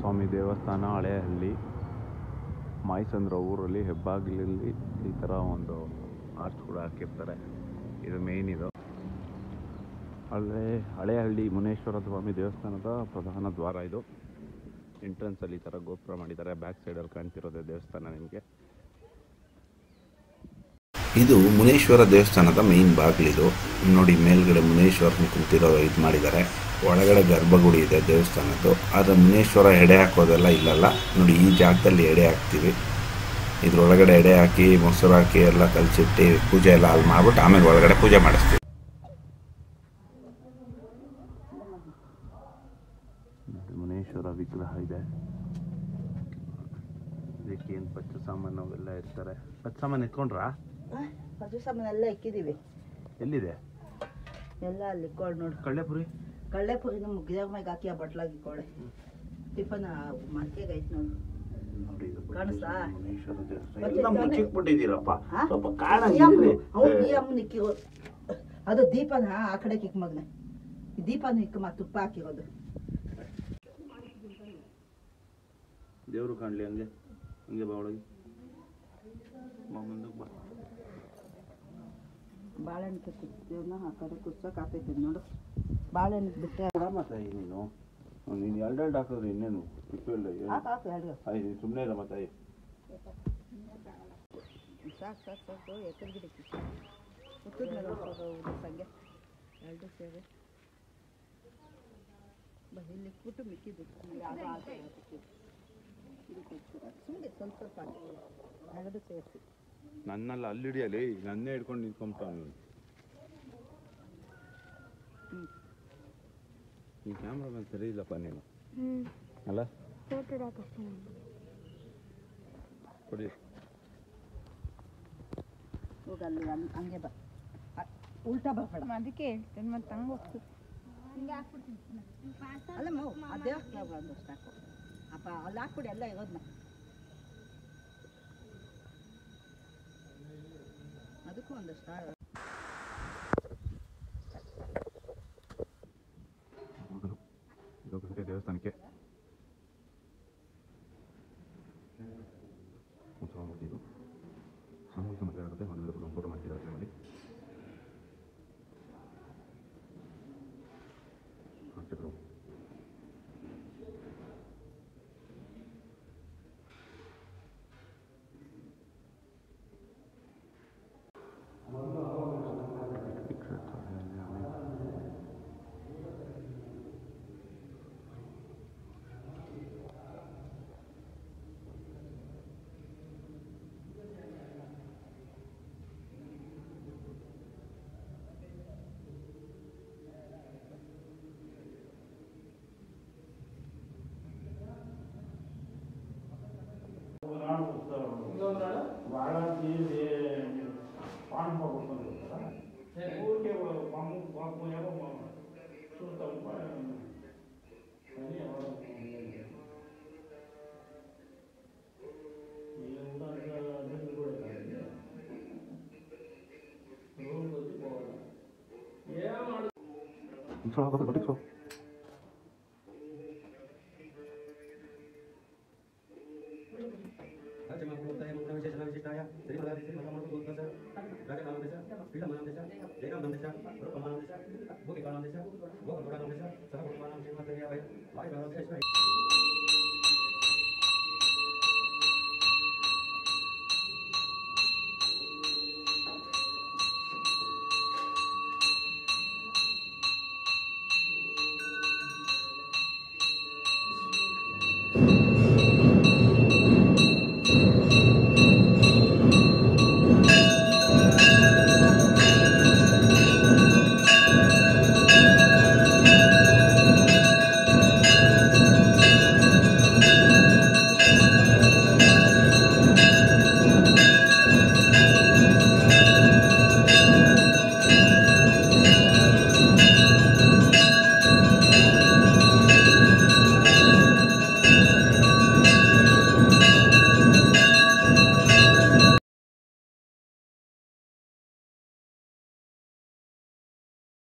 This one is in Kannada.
ಸ್ವಾಮಿ ದೇವಸ್ಥಾನ ಹಳೇಹಳ್ಳಿ ಮಾಯಸಂದ್ರ ಊರಲ್ಲಿ ಹೆಬ್ಬಾಗಿಲಲ್ಲಿ ಈ ಥರ ಒಂದು ಆರ್ಚ್ ಕೂಡ ಹಾಕಿರ್ತಾರೆ. ಇದು ಮೇಯ್ನ್ ಇದು. ಹಳೆ ಹಳೆಹಳ್ಳಿ ಮುನೇಶ್ವರ ಸ್ವಾಮಿ ದೇವಸ್ಥಾನದ ಪ್ರಧಾನ ದ್ವಾರ ಇದು. ಎಂಟ್ರೆನ್ಸಲ್ಲಿ ಈ ಥರ ಗೋಪುರ ಮಾಡಿದ್ದಾರೆ. ಬ್ಯಾಕ್ ಸೈಡಲ್ಲಿ ಕಾಣ್ತಿರೋದೇ ದೇವಸ್ಥಾನ ನಿಮಗೆ. ಇದು ಮುನೇಶ್ವರ ದೇವಸ್ಥಾನದ ಮೇನ್ ಬಾಗಿಲಿದು ನೋಡಿ ಮೇಲ್ಗಡೆ ಮುನೇಶ್ವರನ ಕುಂತಿರೋ ಇದು ಮಾಡಿದ್ದಾರೆ. ಒಳಗಡೆ ಗರ್ಭಗುಡಿ ಇದೆ ದೇವಸ್ಥಾನದ್ದು. ಅದು ಮುನೇಶ್ವರ ಎಡೆ ಹಾಕೋದೆಲ್ಲ ಇಲ್ಲಲ್ಲ. ನೋಡಿ ಈ ಜಾಗದಲ್ಲಿ ಎಡೆ ಹಾಕ್ತೀವಿ. ಇದ್ರೊಳಗಡೆ ಎಡೆ ಹಾಕಿ ಮೊಸರು ಹಾಕಿ ಎಲ್ಲ ಕಲಸಿಟ್ಟು ಪೂಜೆ ಎಲ್ಲ ಅಲ್ಲಿ ಮಾಡ್ಬಿಟ್ಟು ಆಮೇಲೆ ಒಳಗಡೆ ಪೂಜೆ ಮಾಡಿಸ್ತೀವಿ. ನೋಡಿ ಮುನೇಶ್ವರ ವಿಗ್ರಹ ಇದೆ. ಇದಕ್ಕೆ ಏನು ಪಚ್ಚ ಸಾಮಾನು ಅವೆಲ್ಲ ಇರ್ತಾರೆ ಪಚ್ಚ ಸಾಮಾನು ಎತ್ಕೊಂಡ್ರಾ ಸಾಮಾನು ಸಾಮಾನೆಲ್ಲ ಇಕ್ಕಿದ್ದೀವಿ ಎಲ್ಲಿದೆ? ಎಲ್ಲ ಅಲ್ಲಿ ಕೊಡ್ ನೋಡಿ. ಕಳ್ಳೆಪುರಿ? ಕಳ್ಳೆಪುರಿನ ಮುಗ್ದಾಗ ಮ್ಯಾಗ ಹಾಕಿ ಆ ಬಟ್ಲಾಗಿ ಇಕ್ಕೊಳ್ಳಿ ಟಿಫನ್ ಮರ್ಕೆಗೆ ಐತೆ ನೋಡು. ಅದು ದೀಪನ ಆ ಕಡೆ ಕಿಕ್ ಮಗ್ನೆ. ದೀಪನ ಇಕ್ಕ ಮಾ ತುಪ್ಪ ಹಾಕಿರೋದು. ದೇವರು ಕಾಣ್ಲಿ ಹಂಗೆ. ಹಂಗೆ ಬಾ ಒಳಗೆ. ಬಾ ಮುಂದಕ್ಕೆ ಬಾ. ಬಾಳೆಹಣ್ಣು ಕುಚ್ಚಿನ ಆ ಕಡೆ ನೋಡು. ಬಾಳೆಹಣ್ಣು ಬಿಟ್ಟೆ ತಾಯಿ ನೀನು. ನೀನು ಎರಡೆರಡು ಹಾಕಿದ್ರೆ ಇನ್ನೇನು ಇಲ್ಲ ಹಾಕು ಹಾಕು ಎರಡು. ಆಯ್ತು ಸುಮ್ಮನೆ ಇರಮ್ಮ ತಾಯಿ ಸಾಕು ಸಾಕು ಸಾಕು ಎತ್ತರ ಗಿಡಕ್ಕೆ ಉದಿಸಂಗೆ ಎರಡು ಬ ಇಲ್ಲಿ ಮಿಕ್ಕಿದ್ದು. ಸುಮ್ಮನೆ ಸ್ವಲ್ಪ ಸ್ವಲ್ಪ ಸೇರಿಸಿ. ನನ್ನೆಲ್ಲ ಅಲ್ಲಿ ಹಿಡಿಯಲಿ ನನ್ನೇ ಹಿಡ್ಕೊಂಡು ನಿಂತ್ಕೊಂಬಿಟ್ಟು ನೀನು ಈ ಕ್ಯಾಮ್ರಾಮನ್ ಸರಿ ಇಲ್ಲಪ್ಪ ನೀನು. ಅಲ್ಲ? ಕೊಡಿ. ಹೋಗ ಬಾ. ಉಲ್ಟಾ ಬರ್ಬೇಡ. ಅದಕ್ಕೆ ಹೇಳ್ತೇನೆ ಮತ್ತೆ ಹಂಗೆ ಹೋಗ್ತದೆ ಅಲ್ಲ ಅದೇ ಹಾಕು. ಅಪ್ಪ ಅಲ್ಲಿ ಹಾಕ್ಬಿಡಿ ಎಲ್ಲ ಇರೋದನ್ನ ಅದಕ್ಕೂ ಒಂದಷ್ಟು ಹಾಕು. ಲೋಕಸಭೆ ದೇವಸ್ಥಾನಕ್ಕೆ ఉదాహరణ పుస్తకం వాళ్ళకి పాఠం పడుతుంది కదా ఊరికే పమ్ము పంపులేమో చూస్తాం కానీ ఎవరు ఇంట్లో కాబట్టి 되지 내가 먹고 먹는 거죠 내가 나는 되죠 내가 나는 되죠 내가 나는 되죠 그럼 나는 되죠 뭐가 나는 되죠 뭐가 나는 되죠 저거 나는 되죠 맞아요 맞아요 맞아요